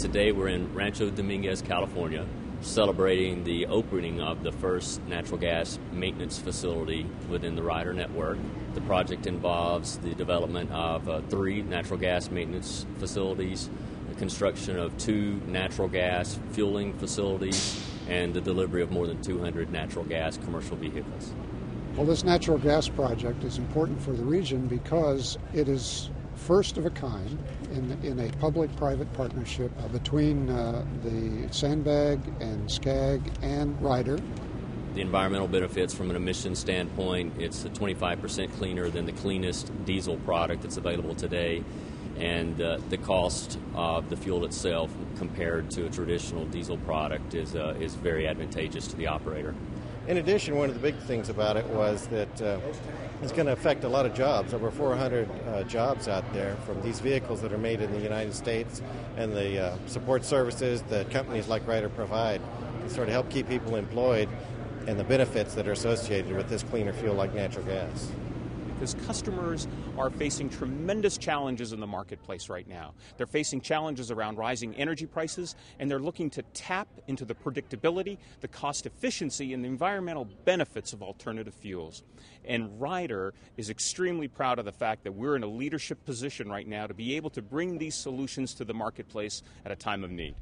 Today we're in Rancho Dominguez, California, celebrating the opening of the first natural gas maintenance facility within the Ryder network. The project involves the development of uh, three natural gas maintenance facilities, the construction of two natural gas fueling facilities, and the delivery of more than 200 natural gas commercial vehicles. Well, this natural gas project is important for the region because it is first of a kind in, in a public private partnership uh, between uh, the SANBAG and SCAG and Ryder. The environmental benefits from an emission standpoint, it's 25% cleaner than the cleanest diesel product that's available today. And uh, the cost of the fuel itself compared to a traditional diesel product is, uh, is very advantageous to the operator. In addition, one of the big things about it was that uh, it's going to affect a lot of jobs, over 400 uh, jobs out there from these vehicles that are made in the United States and the uh, support services that companies like Ryder provide to sort of help keep people employed and the benefits that are associated with this cleaner fuel like natural gas because customers are facing tremendous challenges in the marketplace right now. They're facing challenges around rising energy prices, and they're looking to tap into the predictability, the cost efficiency, and the environmental benefits of alternative fuels. And Ryder is extremely proud of the fact that we're in a leadership position right now to be able to bring these solutions to the marketplace at a time of need.